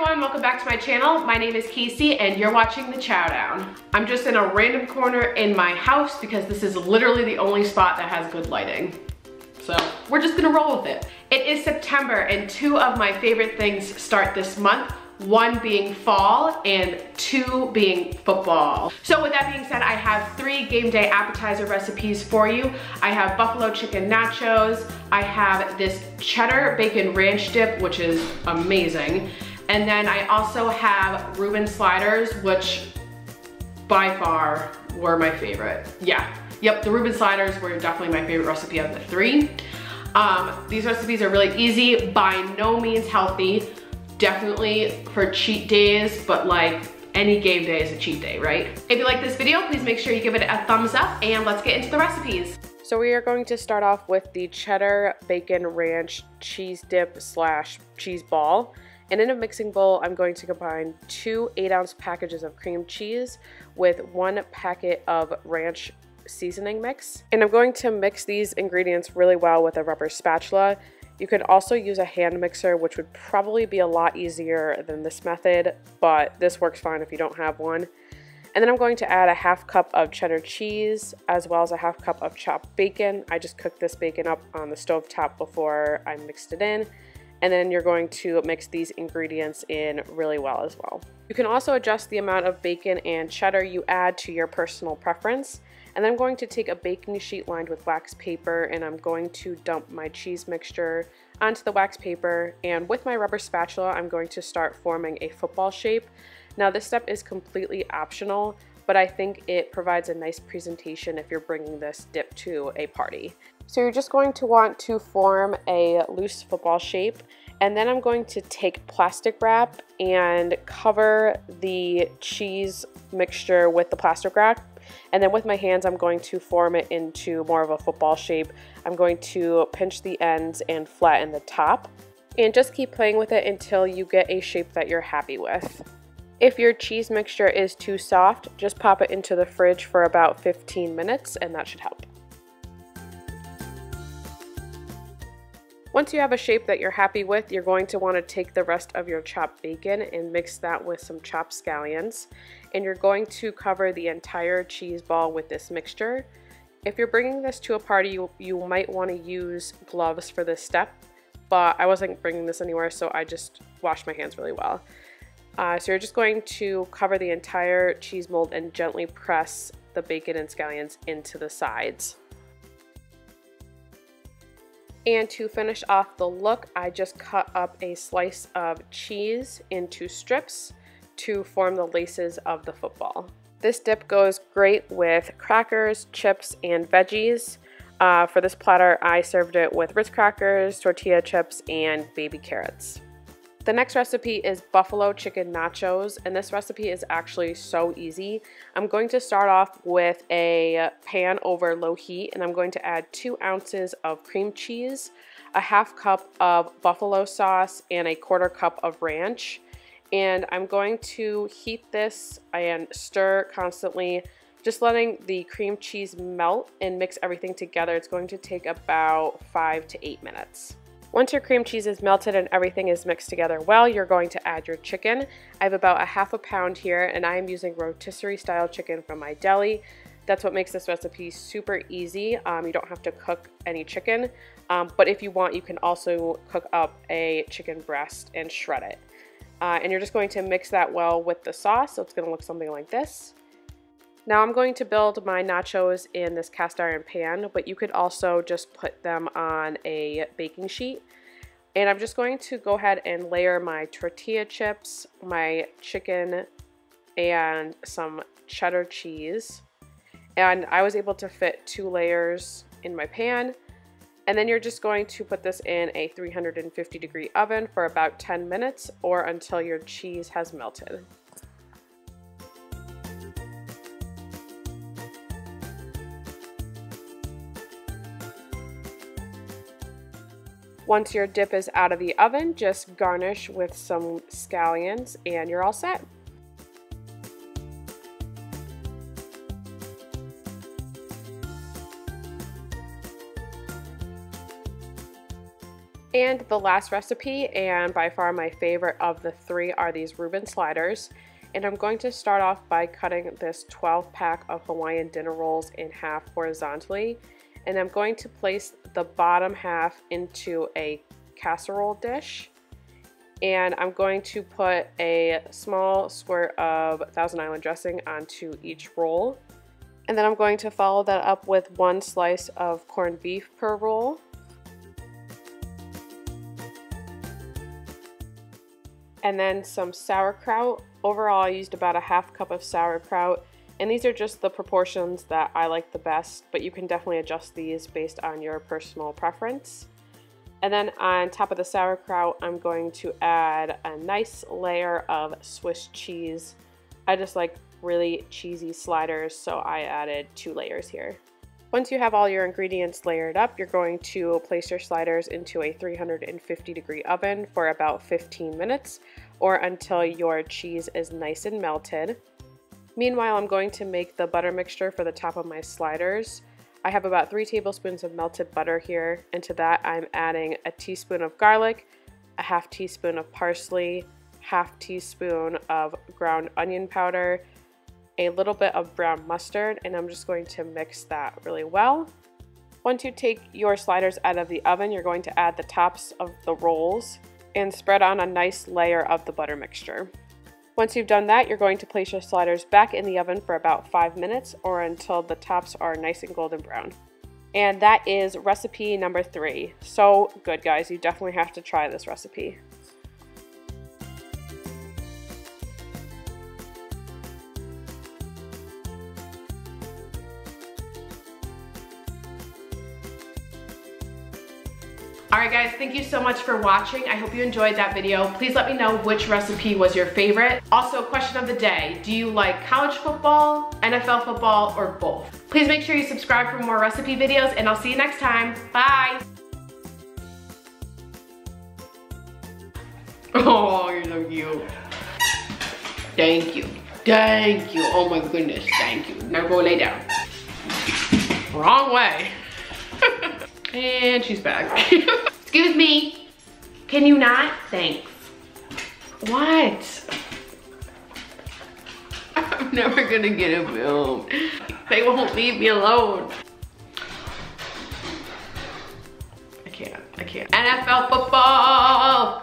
everyone, welcome back to my channel. My name is Kasey and you're watching The Chowdown. I'm just in a random corner in my house because this is literally the only spot that has good lighting. So we're just gonna roll with it. It is September and two of my favorite things start this month one being fall and two being football. So with that being said, I have three game day appetizer recipes for you. I have buffalo chicken nachos, I have this cheddar bacon ranch dip, which is amazing. And then I also have Reuben sliders, which by far were my favorite. Yeah, yep, the Reuben sliders were definitely my favorite recipe of the three. Um, these recipes are really easy, by no means healthy, definitely for cheat days, but like any game day is a cheat day, right? If you like this video, please make sure you give it a thumbs up and let's get into the recipes. So we are going to start off with the cheddar bacon ranch cheese dip slash cheese ball. And in a mixing bowl, I'm going to combine two 8 ounce packages of cream cheese with one packet of ranch seasoning mix. And I'm going to mix these ingredients really well with a rubber spatula you could also use a hand mixer, which would probably be a lot easier than this method, but this works fine if you don't have one. And then I'm going to add a half cup of cheddar cheese as well as a half cup of chopped bacon. I just cooked this bacon up on the stove top before I mixed it in. And then you're going to mix these ingredients in really well as well. You can also adjust the amount of bacon and cheddar you add to your personal preference. And I'm going to take a baking sheet lined with wax paper and I'm going to dump my cheese mixture onto the wax paper and with my rubber spatula I'm going to start forming a football shape. Now this step is completely optional but I think it provides a nice presentation if you're bringing this dip to a party. So you're just going to want to form a loose football shape and then I'm going to take plastic wrap and cover the cheese mixture with the plastic wrap and then with my hands, I'm going to form it into more of a football shape. I'm going to pinch the ends and flatten the top. And just keep playing with it until you get a shape that you're happy with. If your cheese mixture is too soft, just pop it into the fridge for about 15 minutes and that should help. Once you have a shape that you're happy with, you're going to want to take the rest of your chopped bacon and mix that with some chopped scallions. And you're going to cover the entire cheese ball with this mixture. If you're bringing this to a party, you, you might want to use gloves for this step, but I wasn't bringing this anywhere, so I just washed my hands really well. Uh, so you're just going to cover the entire cheese mold and gently press the bacon and scallions into the sides. And to finish off the look, I just cut up a slice of cheese into strips to form the laces of the football. This dip goes great with crackers, chips, and veggies. Uh, for this platter, I served it with Ritz crackers, tortilla chips, and baby carrots. The next recipe is buffalo chicken nachos, and this recipe is actually so easy. I'm going to start off with a pan over low heat, and I'm going to add two ounces of cream cheese, a half cup of buffalo sauce, and a quarter cup of ranch. And I'm going to heat this and stir constantly, just letting the cream cheese melt and mix everything together. It's going to take about five to eight minutes. Once your cream cheese is melted and everything is mixed together well, you're going to add your chicken. I have about a half a pound here and I am using rotisserie style chicken from my deli. That's what makes this recipe super easy. Um, you don't have to cook any chicken, um, but if you want, you can also cook up a chicken breast and shred it. Uh, and you're just going to mix that well with the sauce, so it's gonna look something like this. Now I'm going to build my nachos in this cast iron pan, but you could also just put them on a baking sheet. And I'm just going to go ahead and layer my tortilla chips, my chicken, and some cheddar cheese. And I was able to fit two layers in my pan. And then you're just going to put this in a 350 degree oven for about 10 minutes or until your cheese has melted. Once your dip is out of the oven, just garnish with some scallions and you're all set. And the last recipe, and by far my favorite of the three, are these Reuben sliders. And I'm going to start off by cutting this 12 pack of Hawaiian dinner rolls in half horizontally. And I'm going to place the bottom half into a casserole dish. And I'm going to put a small squirt of Thousand Island dressing onto each roll. And then I'm going to follow that up with one slice of corned beef per roll. And then some sauerkraut. Overall, I used about a half cup of sauerkraut. And these are just the proportions that I like the best, but you can definitely adjust these based on your personal preference. And then on top of the sauerkraut, I'm going to add a nice layer of Swiss cheese. I just like really cheesy sliders, so I added two layers here. Once you have all your ingredients layered up, you're going to place your sliders into a 350 degree oven for about 15 minutes or until your cheese is nice and melted. Meanwhile, I'm going to make the butter mixture for the top of my sliders. I have about three tablespoons of melted butter here, and to that I'm adding a teaspoon of garlic, a half teaspoon of parsley, half teaspoon of ground onion powder, a little bit of brown mustard and I'm just going to mix that really well. Once you take your sliders out of the oven, you're going to add the tops of the rolls and spread on a nice layer of the butter mixture. Once you've done that, you're going to place your sliders back in the oven for about five minutes or until the tops are nice and golden brown. And that is recipe number three. So good, guys. You definitely have to try this recipe. Alright guys, thank you so much for watching. I hope you enjoyed that video. Please let me know which recipe was your favorite. Also, question of the day, do you like college football, NFL football, or both? Please make sure you subscribe for more recipe videos and I'll see you next time. Bye! Oh, you're so cute. Thank you. Thank you. Oh my goodness, thank you. Now go lay down. Wrong way. And she's back. Excuse me. Can you not? Thanks. What? I'm never gonna get a film. They won't leave me alone. I can't, I can't. NFL football.